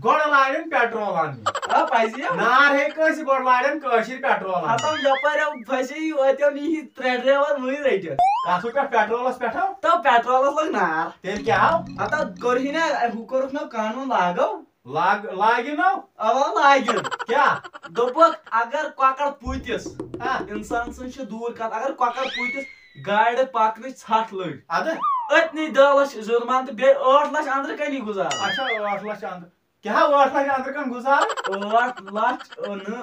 गड़ Laden petrol आनी Apa नार है कैसे गड़ लाडन कशिर पेट्रोल आनी Atau ya pada pasti itu nih driver muy कासु पे पेट्रोलस पेठो Tahu petrol lag nar. तेल क्या हो Atau korhina hukur na kanun lagau. लाग लागिनो Awal lagi. क्या? Dobak agar kwakar puitis. इंसान सन छ दूर कत अगर कॉकर पुतिस गाड़ पाकन छठ लग. अद अतनी दह लक्ष जुर्मान तो बे 8 लक्ष अंदर कनी गुजार. अच्छा 8 लाख अंदर क्या 8 लाख अंदर कन गुजार? 8 लक्ष न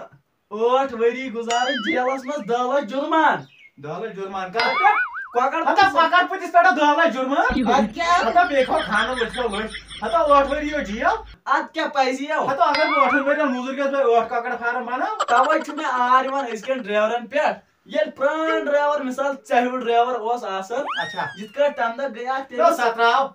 8 वरी गुजार जेलस में 10 लक्ष जुर्मान। दहल जुर्मान का? कॉकर हता पकड़ पतिस पेटा दहल जुर्मान। अद क्या? हता बेखो खाना लछो लछ हता 8 वरियो जियो। अद क्या पैसे हो? हता अगर 8 वरियो मुजुर के 8 ककड़ फार्म बना तवे छु में आर यमन इसकन ड्राइवरन पे ये प्रान ड्राइवर मिसाल चाहे ड्राइवर ओस आसन। अच्छा। जित का तंदा गया तो तेरे सत्राव।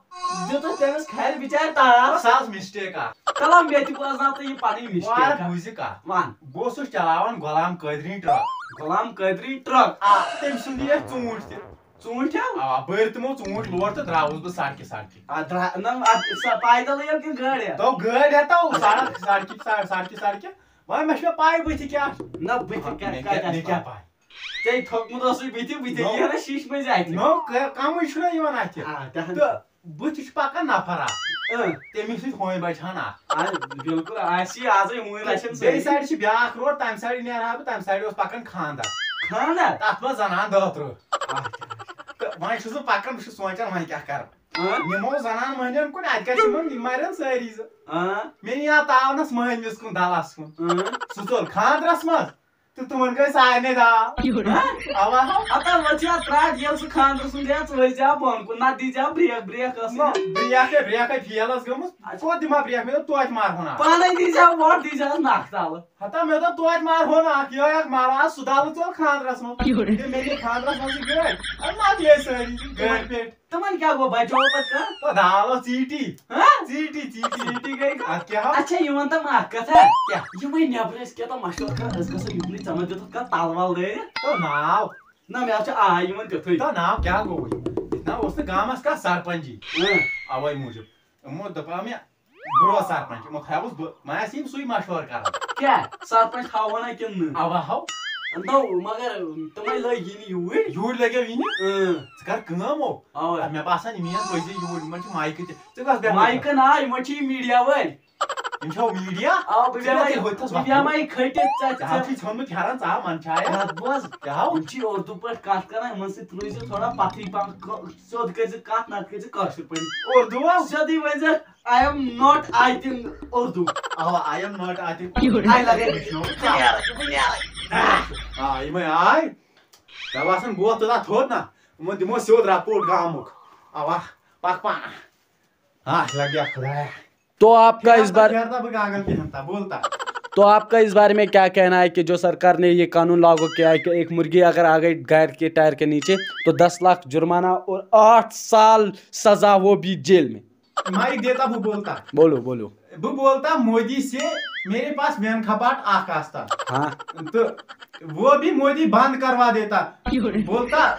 जो तो तेमस खैर बिचार तारा। सास मिस्टेक आ। बेटी को ना तो ये पानी वार मिस्टेक बुझिका वन गोसुस चलावन गुलाम कैदरी ट्रक गुलाम कदरी ट्रक आ तेम सुंदी ये चूंट ते ूंठ आ बर तमो चूंट लोड तो द्रावस बस सड़के सड़के पैदल या कि गाड़ी तो गड है तो सड़क सड़के सड़के सड़के वह मैं पाई बुझि क्या ना बिथ क्या क्या ने क्या पाई ते थोकमुत ओसु बिथ बिथ No. ये ना शीश में जाए नो कम छुना यवन आते हाँ तहन तो बुझ पका नफरा तेमी सि होय बछाना आ बिल्कुल आज हुई लक्षण बे साइड छ ब्याख रोड तम साइड नेर हा तम साइड ओस पकन खानदार खाना तथ म जनान दहत्रो वह छुस पकन बह सोचान वह क्या कर हाँ निमो जनान महन कुन अत मरन सारी हाँ मे या तावनस महनिस कुन दलस कुन हाँ सु चल खानद्रस तो दा. आता त्राट खान ना दी ब्रेक ब्रेक अस. नो ब्रिया के ब्रिया के फियलस गमस को दिमा ब्रिया में तो तोच मार होना पानी दी जा वोट नाक ताल हता में तो तोच मार होना कियो एक मारा सुदाल चल खानद्रस मो ये मेरे खानद्रस मज गए अरे मार ले सारी गए पेट तुमन क्या गो बचो पत का तो दालो चीटी हाँ? चीटी चीटी सीटी गई। आ क्या? हो अच्छा ये वन तम अख कथा क्या? ये मैं नेबर इस क्या तो मशहूर कर इस कसो युगनी चमक देत का तालवाल दे। तो नाव। ना मैं अच्छा आ ये मन ते तो नाव क्या गोई इतना उसने गामस का सरपंच जी अवै मूजूब मो दपा में ब्रो सरपंच। मो खावस मैं सिम सुई मशवर कर क्या? सरपंच खावना किन अवा हाउ मगर नहीं हुई यूर लगे और मे यूर मन बस माइक ना इन मीडिया आ बिया Cuma dia hoitas बिया माई खटे चाचा छम थारन चा मन छाया बात बस क्या उनची उर्दू पर काट करना मन से थ्रू से थोड़ा पाथी पाम शोध के से काट नाट के से काश पड़ी उर्दू आओ सदी वजह I am not I think Urdu अवा I am not I think I लगे आ इमे आई बासान तो दा थोद ना मो दिमो सेद रापोर्ट गामुक अवा पाक पा हाँ लग गया खुदा तो आपका इस बार बोलता। तो आपका इस बारे में क्या कहना है कि जो सरकार ने ये कानून लागू किया है कि एक मुर्गी अगर आ गई गायर के टायर के नीचे तो दस लाख जुर्माना और आठ साल सजा वो भी जेल में। माइक देता वो बोलता। बोलो बोलो। वो बोलता मोदी से मेरे पास मैन खपाट आकाशता हाँ। तो वो भी मोदी बंद करवा देता। बोलता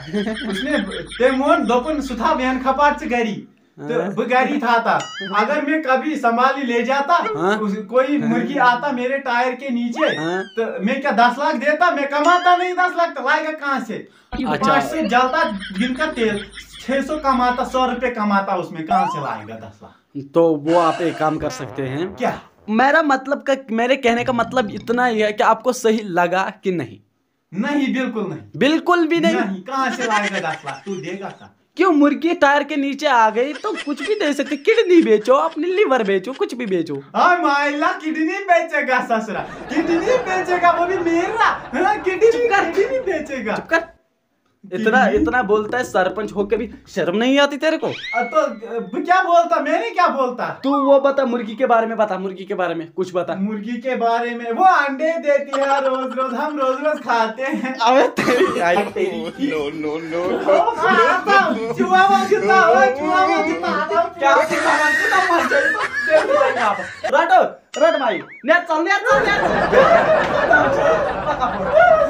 उसने तेमोन दोपन सुथा मैन खपाट से गरी। तो वो गरी था था अगर मैं कभी संभाली ले जाता हाँ। कोई मुर्गी आता मेरे टायर के नीचे हाँ। तो मैं क्या दस लाख देता? मैं कमाता नहीं दस लाख तो लाएगा कहाँ से? अच्छा। से जलता दिन का तेल छह सौ कमाता सौ रुपए कमाता उसमें कहाँ से लाएगा दस लाख? तो वो आप एक काम कर सकते हैं। क्या? मेरा मतलब का मेरे कहने का मतलब इतना ही है कि आपको सही लगा कि नहीं? नहीं बिल्कुल नहीं। बिल्कुल भी नहीं। नहीं कहाँ से लाएगा दस लाख? तू देगा क्या मुर्गी टायर के नीचे आ गई? तो कुछ भी दे सकते। किडनी बेचो अपनी लिवर बेचो कुछ भी बेचो। हाँ माइला किडनी बेचेगा ससुरा। किडनी बेचेगा वो भी मेरा। हाँ, किडनी किडनी बेचेगा। चुप कर। इतना इतना बोलता है सरपंच होके भी शर्म नहीं आती तेरे को? तो क्या बोलता? मैंने क्या बोलता? तू वो बता मुर्गी के बारे में बता मुर्गी के बारे में कुछ बता। मुर्गी के बारे में? वो अंडे देती है रोज रोज हम रोज रोज खाते हैं। अबे तेरी आई। तेरी की। आता हूँ, चूहा वो कितना हो चूहा वो कितना क्या कितना मर जाए तो देख ले आप रट रट भाई। नेट चल नेट चल नेट